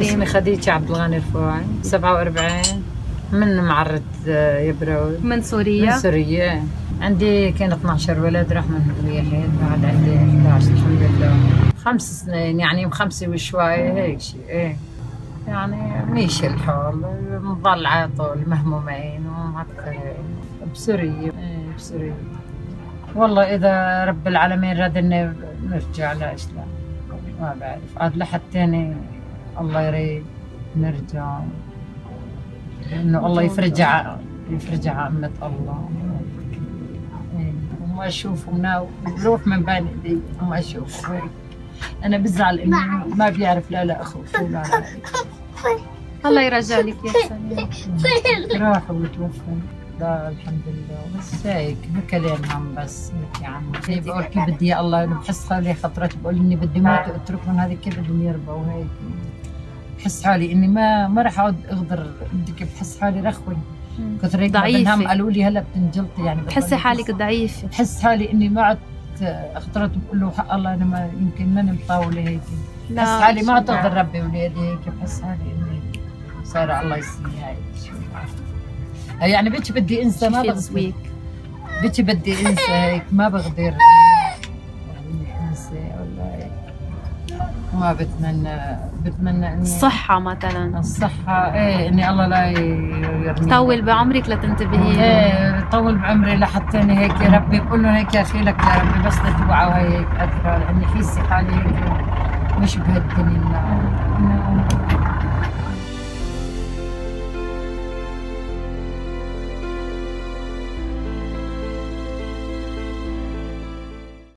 اسمي خديجة عبد الغني الفواعي 47 من معرة آه، يبرود من من سوريا. سوريا. عندي كان 12 ولد راح منهم اليحيى بعد عندي 11 الحمد لله. خمس سنين يعني مخمسة وشوي هيك شيء إيه. يعني ماشي الحال. مضل على طول مهمومين ومعكرين بسوريا إيه بسوريا. والله إذا رب العالمين راد انه نرجع ليش لا ما بعرف. عاد لحد تاني الله يريد نرجع. إنه الله يفرجها يفرجها عمة الله. إيه، وما أشوف ومنا بروح من بين إيدي وما أشوف. هيك أنا بزعل إنه ما بيعرف لا لا أخوه ولا لا. الله يرجع لك يا سلام. راحوا وتوفوا. لا الحمد لله. بس هيك بكلامهم بس هيك يعني. هي بقول كيف بدي يا الله بحس حالي خطرات بقول إني بدي موت وأتركهم. هذه كيف بدهم يربوا هيك؟ بحس حالي إني ما ما راح أقعد أغدر. بدي كيف بحس حالي رخوة. كثر هيك ما ضعيفة. بنهم قالوا لي هلا بتنجلطي يعني بتحسي حالك ضعيفة. بحس حالي إني ما عدت خطرت بقول له حق الله أنا ما يمكن ماني مطاوله هيك. بحس حالي ما تقدر ربي ولادي هيك. بحس حالي إني صايره الله يسميها هيك يعني بيتي بدي انسى ما بقدر بيتي بدي انسى هيك ما بقدر يعني انسى هيك ما بتمنى بتمنى اني الصحة مثلا. الصحة إيه إني الله لا يرمي طول بعمرك لتنتبهي إيه طول بعمري لحتى إني هيك يا ربي بقول له هيك يا أخي لك يا ربي بس لا توعى وهي هيك قادرة لأني حسي حالي هيك مش بهالدنيا.